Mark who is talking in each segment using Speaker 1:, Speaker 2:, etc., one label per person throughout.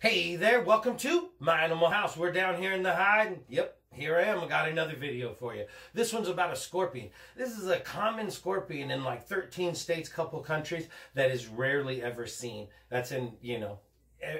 Speaker 1: Hey there, welcome to My Animal House. We're down here in the hide. Yep, here I am. I got another video for you. This one's about a scorpion. This is a common scorpion in like 13 states, couple countries that is rarely ever seen. That's in, you know,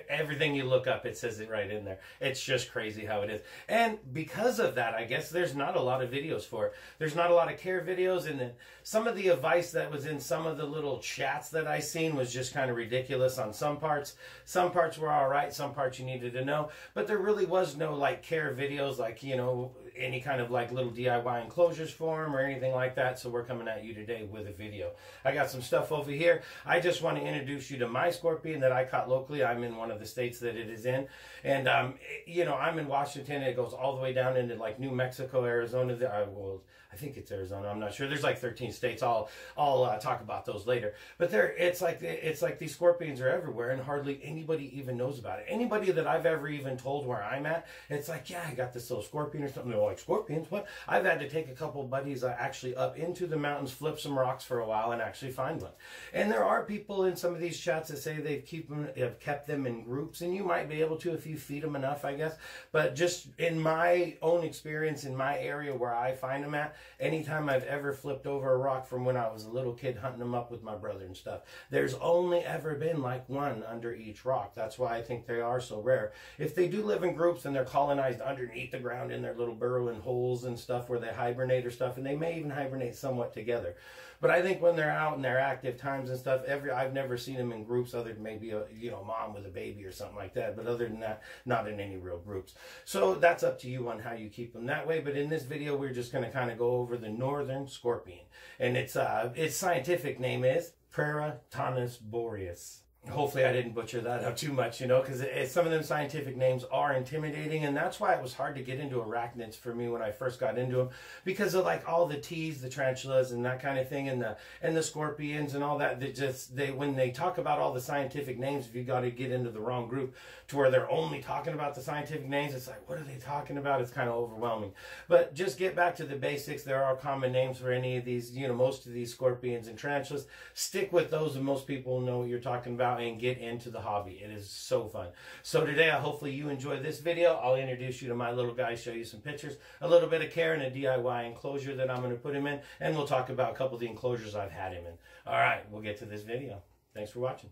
Speaker 1: everything you look up, it says it right in there. It's just crazy how it is. And because of that, I guess there's not a lot of videos for it. There's not a lot of care videos. And then some of the advice that was in some of the little chats that I seen was just kind of ridiculous on some parts. Some parts were all right. Some parts you needed to know. But there really was no like care videos, like, you know, any kind of like little DIY enclosures for them or anything like that. So we're coming at you today with a video. I got some stuff over here. I just want to introduce you to my scorpion that I caught locally. I'm in in one of the states that it is in. And, um, you know, I'm in Washington. It goes all the way down into like New Mexico, Arizona. I, well, I think it's Arizona. I'm not sure. There's like 13 states. I'll, I'll uh, talk about those later. But there, it's like, it's like these scorpions are everywhere and hardly anybody even knows about it. Anybody that I've ever even told where I'm at, it's like, yeah, I got this little scorpion or something. They're like, scorpions? What? I've had to take a couple buddies uh, actually up into the mountains, flip some rocks for a while and actually find one. And there are people in some of these chats that say they've keep them, have kept them them in groups, and you might be able to if you feed them enough, I guess. But just in my own experience, in my area where I find them at, anytime I've ever flipped over a rock from when I was a little kid hunting them up with my brother and stuff, there's only ever been like one under each rock. That's why I think they are so rare. If they do live in groups and they're colonized underneath the ground in their little burrowing holes and stuff where they hibernate or stuff, and they may even hibernate somewhat together. But I think when they're out in their active times and stuff, every I've never seen them in groups other than maybe a you know mom with a baby or something like that. But other than that, not in any real groups. So that's up to you on how you keep them that way. But in this video, we're just going to kind of go over the northern scorpion, and its uh its scientific name is Paruroctonus boreus hopefully I didn't butcher that up too much, you know, because some of them scientific names are intimidating, and that's why it was hard to get into arachnids for me when I first got into them, because of like all the T's, the tarantulas, and that kind of thing, and the and the scorpions and all that. They just they when they talk about all the scientific names, if you got to get into the wrong group to where they're only talking about the scientific names, it's like what are they talking about? It's kind of overwhelming. But just get back to the basics. There are common names for any of these, you know, most of these scorpions and tarantulas. Stick with those, and most people know what you're talking about out and get into the hobby. It is so fun. So today, I hopefully you enjoy this video. I'll introduce you to my little guy, show you some pictures, a little bit of care and a DIY enclosure that I'm going to put him in, and we'll talk about a couple of the enclosures I've had him in. All right, we'll get to this video. Thanks for watching.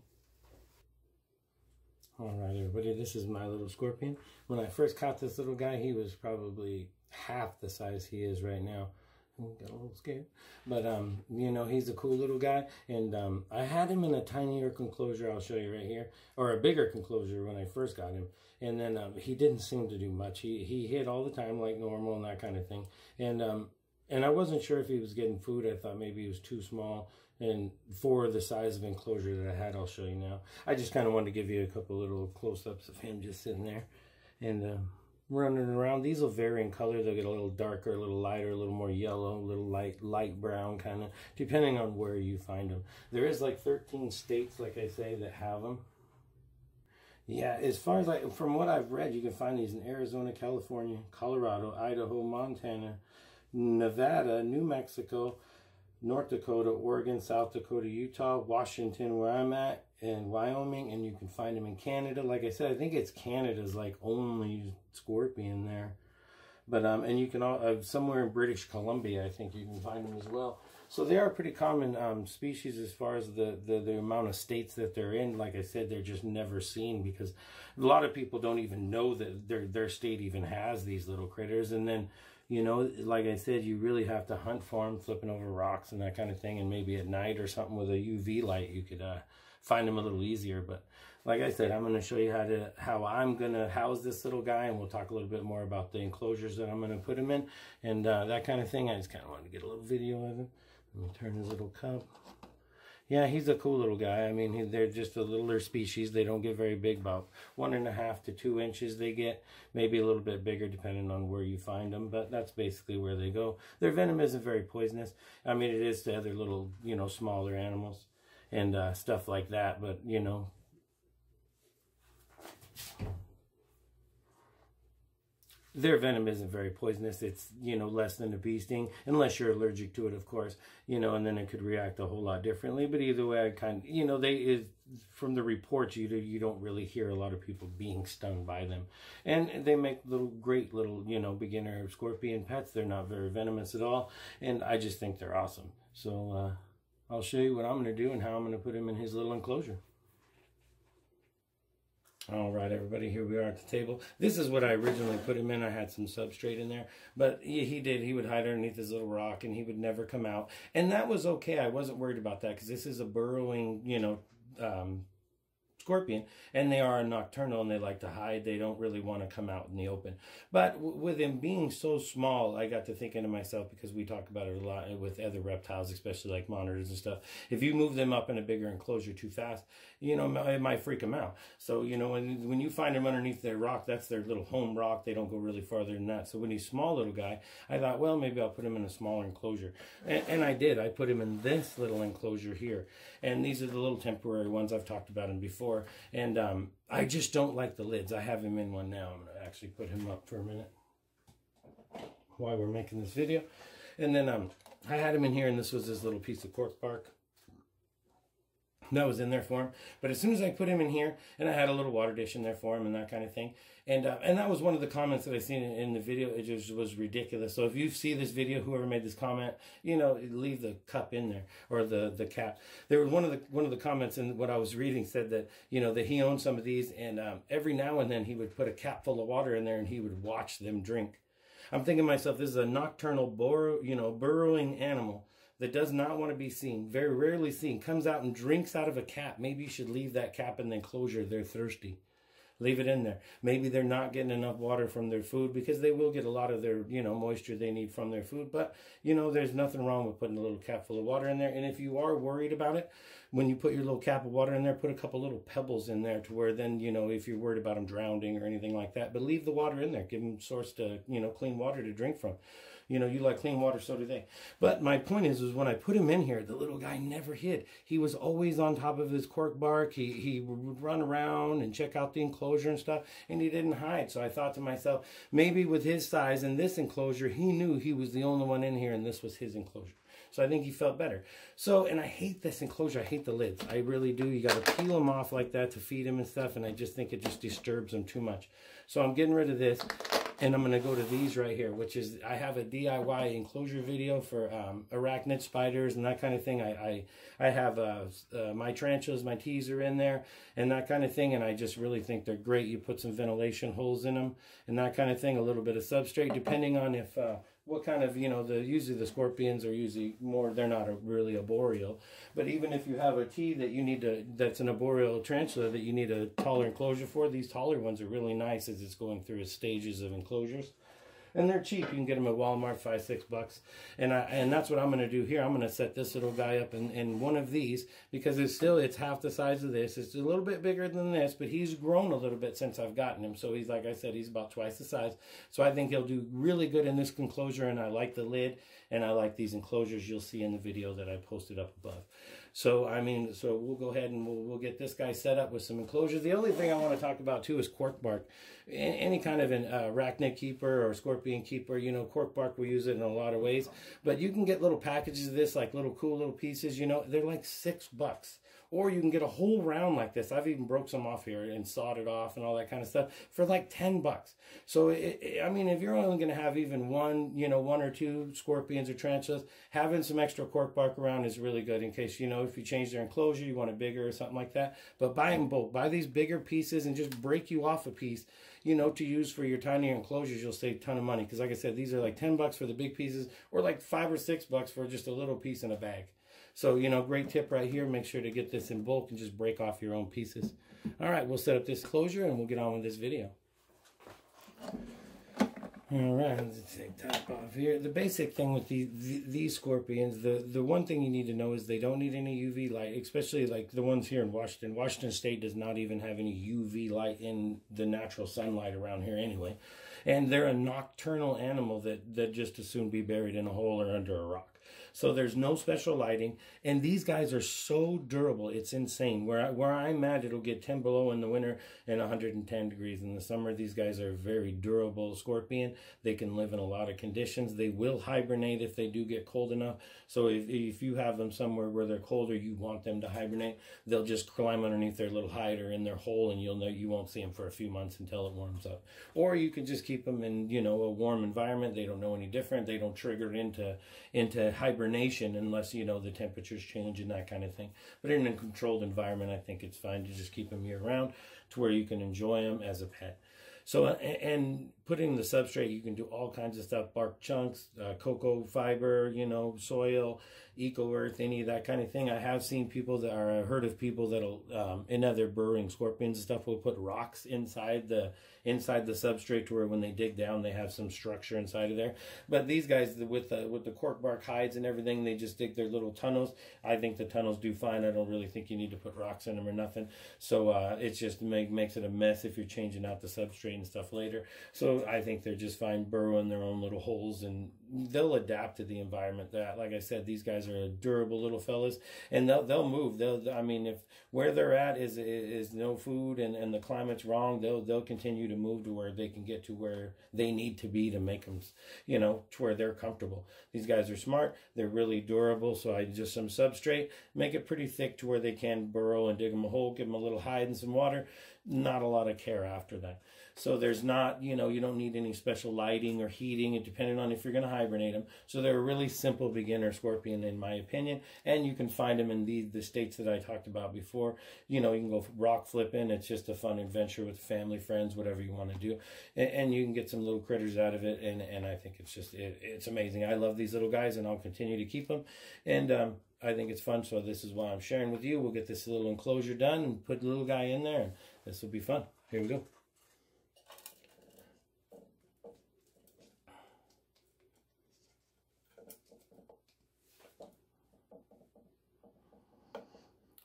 Speaker 1: All right, everybody, this is my little scorpion. When I first caught this little guy, he was probably half the size he is right now got a little scared. But, um, you know, he's a cool little guy. And um, I had him in a tinier enclosure, I'll show you right here, or a bigger enclosure when I first got him. And then um, he didn't seem to do much. He, he hit all the time like normal and that kind of thing. And, um, and I wasn't sure if he was getting food. I thought maybe he was too small. And for the size of enclosure that I had, I'll show you now. I just kind of wanted to give you a couple little close-ups of him just sitting there. And, um, running around. These will vary in color. They'll get a little darker, a little lighter, a little more yellow, a little light light brown kind of, depending on where you find them. There is like 13 states, like I say, that have them. Yeah, as far as like, from what I've read, you can find these in Arizona, California, Colorado, Idaho, Montana, Nevada, New Mexico, North Dakota, Oregon, South Dakota, Utah, Washington, where I'm at, and Wyoming, and you can find them in Canada. Like I said, I think it's Canada's like only scorpion there. But um, and you can all uh, somewhere in British Columbia, I think you can find them as well. So they are pretty common um, species as far as the, the the amount of states that they're in. Like I said, they're just never seen because a lot of people don't even know that their their state even has these little critters. And then you know, like I said, you really have to hunt for them, flipping over rocks and that kind of thing. And maybe at night or something with a UV light, you could uh, find them a little easier. But like I said, I'm going to show you how to how I'm going to house this little guy, and we'll talk a little bit more about the enclosures that I'm going to put him in and uh, that kind of thing. I just kind of wanted to get a little video of him. Let me turn his little cup. Yeah, he's a cool little guy. I mean, he, they're just a littler species. They don't get very big, about one and a half to two inches they get. Maybe a little bit bigger depending on where you find them, but that's basically where they go. Their venom isn't very poisonous. I mean, it is to other little, you know, smaller animals and uh, stuff like that, but, you know, their venom isn't very poisonous. It's, you know, less than a bee sting, unless you're allergic to it, of course, you know, and then it could react a whole lot differently. But either way, I kind of, you know, they is from the reports, you, you don't really hear a lot of people being stung by them. And they make little, great little, you know, beginner scorpion pets. They're not very venomous at all. And I just think they're awesome. So, uh, I'll show you what I'm going to do and how I'm going to put him in his little enclosure. All right, everybody, here we are at the table. This is what I originally put him in. I had some substrate in there, but he, he did. He would hide underneath his little rock, and he would never come out. And that was okay. I wasn't worried about that because this is a burrowing, you know, um, scorpion, and they are nocturnal and they like to hide. They don't really want to come out in the open. But with him being so small, I got to thinking to myself because we talk about it a lot with other reptiles, especially like monitors and stuff. If you move them up in a bigger enclosure too fast, you know it might freak them out. So you know when when you find them underneath their rock, that's their little home rock. They don't go really farther than that. So when he's small little guy, I thought, well, maybe I'll put him in a smaller enclosure, and, and I did. I put him in this little enclosure here, and these are the little temporary ones I've talked about him before And um, I just don't like the lids. I have him in one now. I'm going to actually put him up for a minute while we're making this video. And then um, I had him in here, and this was his little piece of cork bark that was in there for him. But as soon as I put him in here, and I had a little water dish in there for him and that kind of thing, and uh, and that was one of the comments that I seen in, the video. It just was ridiculous. So if you see this video, whoever made this comment, you know, leave the cup in there or the the cap. There was one of the one of the comments in what I was reading said that you know that he owned some of these, and um, every now and then he would put a cap full of water in there, and he would watch them drink. I'm thinking to myself, this is a nocturnal, burrow, you know, burrowing animal that does not want to be seen, very rarely seen, comes out and drinks out of a cap. Maybe you should leave that cap in the enclosure. They're thirsty. Leave it in there. Maybe they're not getting enough water from their food because they will get a lot of their, you know, moisture they need from their food. But, you know, there's nothing wrong with putting a little cap full of water in there. And if you are worried about it, when you put your little cap of water in there, put a couple little pebbles in there to where then, you know, if you're worried about them drowning or anything like that, but leave the water in there. Give them source to, you know, clean water to drink from. You know, you like clean water, so do they. But my point is, is when I put him in here, the little guy never hid. He was always on top of his cork bark. He, he would run around and check out the enclosure and stuff, and he didn't hide. So I thought to myself, maybe with his size and this enclosure, he knew he was the only one in here and this was his enclosure. So I think he felt better. So, and I hate this enclosure. I hate the lids. I really do. You got to peel them off like that to feed him and stuff. And I just think it just disturbs him too much. So I'm getting rid of this. And I'm going to go to these right here, which is, I have a DIY enclosure video for um, arachnid spiders and that kind of thing. I I, I have uh, uh, my tarantulas, my teaser in there and that kind of thing. And I just really think they're great. You put some ventilation holes in them and that kind of thing. A little bit of substrate, depending on if uh, what kind of, you know, the usually the scorpions are usually more, they're not a, really arboreal. But even if you have a T that you need to, that's an arboreal tarantula that you need a taller enclosure for, these taller ones are really nice as it's going through its stages of enclosures and they're cheap. You can get them at Walmart, five, six bucks. And I, and that's what I'm going to do here. I'm going to set this little guy up in, in one of these because it's still, it's half the size of this. It's a little bit bigger than this, but he's grown a little bit since I've gotten him. So he's, like I said, he's about twice the size. So I think he'll do really good in this enclosure. And I like the lid and I like these enclosures you'll see in the video that I posted up above. So, I mean, so we'll go ahead and we'll, we'll get this guy set up with some enclosures. The only thing I want to talk about too is cork bark. Any kind of an uh, arachnid keeper or scorpion keeper, you know, cork bark, we use it in a lot of ways. But you can get little packages of this, like little cool little pieces, you know, they're like six bucks. Or you can get a whole round like this. I've even broke some off here and sawed it off and all that kind of stuff for like 10 bucks. So, it, it, I mean, if you're only going to have even one, you know, one or two scorpions or tarantulas, having some extra cork bark around is really good in case, you know, if you change their enclosure, you want it bigger or something like that. But buy them both. Buy these bigger pieces and just break you off a piece, you know, to use for your tinier enclosures. You'll save a ton of money. Because like I said, these are like 10 bucks for the big pieces or like five or six bucks for just a little piece in a bag. So, you know, great tip right here. Make sure to get this in bulk and just break off your own pieces. All right, we'll set up this closure and we'll get on with this video. All right, let's take top off here. The basic thing with the, the, these scorpions, the, the one thing you need to know is they don't need any UV light, especially like the ones here in Washington. Washington State does not even have any UV light in the natural sunlight around here anyway. And they're a nocturnal animal that, that just as soon be buried in a hole or under a rock.
Speaker 2: So there's no special lighting, and these guys are so durable. It's insane. Where I, where I'm at, it'll get 10 below in the winter and 110 degrees in the summer. These guys are very durable scorpion. They can live in a lot of conditions. They will hibernate if they do get cold enough. So if, if you have them somewhere where they're colder, you want them to hibernate, they'll just climb underneath their little hide or in their hole, and you'll know you won't see them for a few months until it warms up. Or you can just keep them in you know a warm environment. They don't know any different. They don't trigger into into hibernation unless you know the temperatures change and that kind of thing. But in a controlled environment, I think it's fine to just keep them year round to where you can enjoy them as a pet. So, and putting the substrate, you can do all kinds of stuff, bark chunks, uh, cocoa fiber, you know, soil, eco earth, any of that kind of thing. I have seen people that are, I heard of people that'll, um, in other burrowing scorpions and stuff, will put rocks inside the, inside the substrate to where when they dig down, they have some structure inside of there. But these guys with the, with the cork bark hides and everything, they just dig their little tunnels. I think the tunnels do fine. I don't really think you need to put rocks in them or nothing. So, uh, it's just make, makes it a mess if you're changing out the substrate and stuff later. So I think they're just fine burrowing their own little holes and they'll adapt to the environment that like i said these guys are durable little fellas and they'll they'll move. They'll i mean if where they're at is is no food and and the climate's wrong they'll they'll continue to move to where they can get to where they need to be to make them you know to where they're comfortable. These guys are smart. They're really durable so i just some substrate make it pretty thick to where they can burrow and dig them a hole give them a little hide and some water not a lot of care after that so there's not, you know, you don't need any special lighting or heating, and depending on if you're going to hibernate them. So they're a really simple beginner scorpion, in my opinion. And you can find them in the the states that I talked about before. You know, you can go rock flipping. It's just a fun adventure with family, friends, whatever you want to do, and, and you can get some little critters out of it. And and I think it's just it, it's amazing. I love these little guys, and I'll continue to keep them. And um, I think it's fun. So this is why I'm sharing with you. We'll get this little enclosure done and put the little guy in there, and this will be fun. Here we go.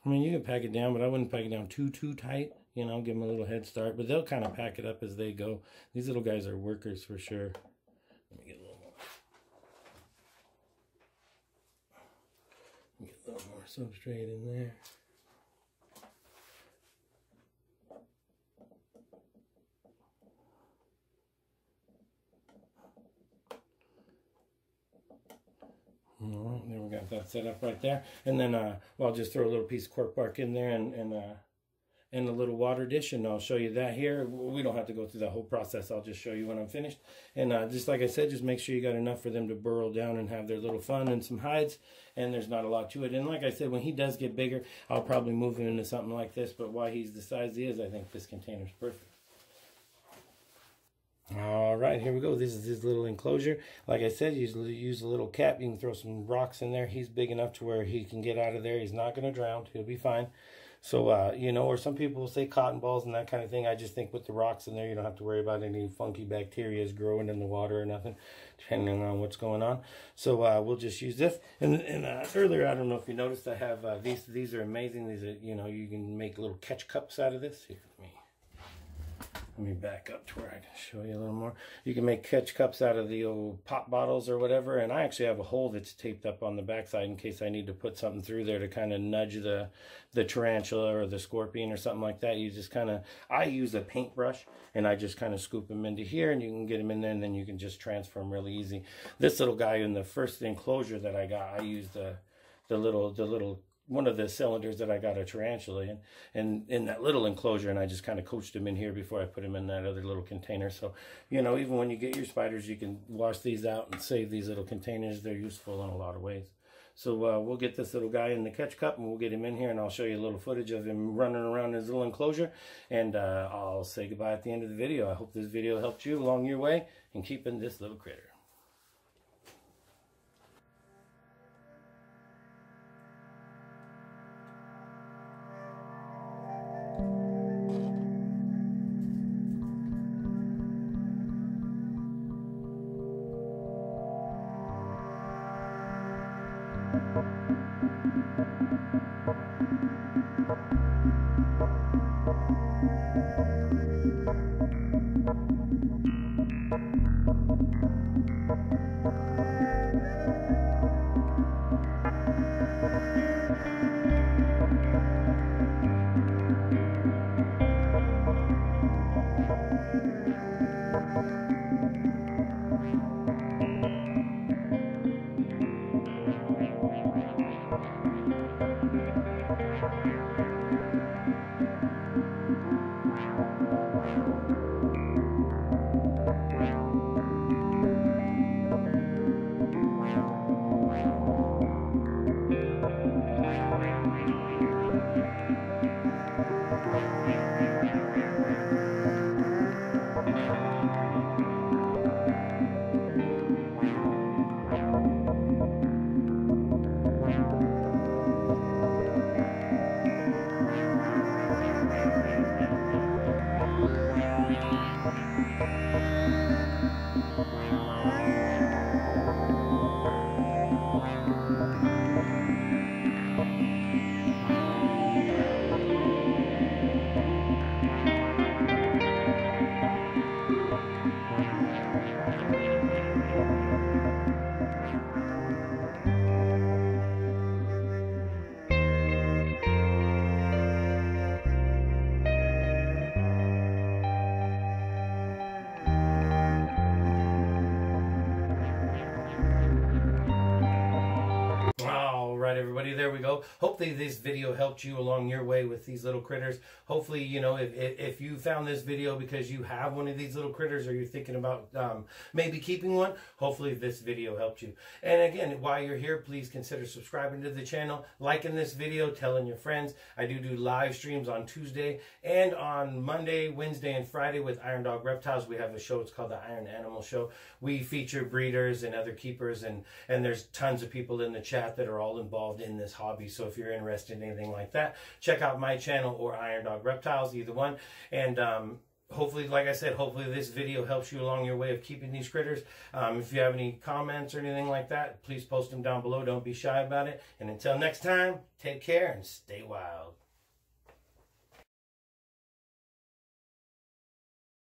Speaker 2: I mean, you can pack it down, but I wouldn't pack it down too, too tight. You know, give them a little head start. But they'll kind of pack it up as they go. These little guys are workers for sure. Let me get a little more. Get more substrate in there. All right, there we got that set up right there. And then uh, well, I'll just throw a little piece of cork bark in there and, and, uh, and a little water dish, and I'll show you that here. We don't have to go through the whole process. I'll just show you when I'm finished. And uh, just like I said, just make sure you got enough for them to burrow down and have their little fun and some hides. And there's not a lot to it. And like I said, when he does get bigger, I'll probably move him into something like this. But why he's the size he is, I think this container's perfect. All right, here we go. This is his little enclosure. Like I said, use, use a little cap. You can throw some rocks in there. He's big enough to where he can get out of there. He's not going to drown. He'll be fine. So, uh, you know, or some people will say cotton balls and that kind of thing. I just think with the rocks in there, you don't have to worry about any funky bacteria growing in the water or nothing, depending on what's going on. So uh, we'll just use this. And, and uh, earlier, I don't know if you noticed, I have uh, these. These are amazing. These are, you know, you can make little catch cups out of this. Here, me let me back up to where I can show you a little more. You can make catch cups out of the old pop bottles or whatever. And I actually have a hole that's taped up on the backside in case I need to put something through there to kind of nudge the, the tarantula or the scorpion or something like that. You just kind of, I use a paintbrush and I just kind of scoop them into here and you can get them in there and then you can just transfer them really easy. This little guy in the first enclosure that I got, I used the, the little, the little one of the cylinders that I got a tarantula in, and in that little enclosure, and I just kind of coached him in here before I put him in that other little container. So, you know, even when you get your spiders, you can wash these out and save these little containers. They're useful in a lot of ways. So uh, we'll get this little guy in the catch cup, and we'll get him in here, and I'll show you a little footage of him running around his little enclosure, and uh, I'll say goodbye at the end of the video. I hope this video helped you along your way in keeping this little critter. Thank you.
Speaker 1: Everybody, there we go. Hopefully this video helped you along your way with these little critters. Hopefully, you know, if, if, you found this video because you have one of these little critters or you're thinking about um, maybe keeping one, hopefully this video helped you. And again, while you're here, please consider subscribing to the channel, liking this video, telling your friends. I do do live streams on Tuesday and on Monday, Wednesday, and Friday with Iron Dog Reptiles. We have a show. It's called the Iron Animal Show. We feature breeders and other keepers, and and there's tons of people in the chat that are all involved in this hobby. So if you're interested in anything like that, check out my channel or Iron Dog Reptiles, either one. And um, hopefully, like I said, hopefully this video helps you along your way of keeping these critters. Um, if you have any comments or anything like that, please post them down below. Don't be shy about it. And until next time, take care and stay wild.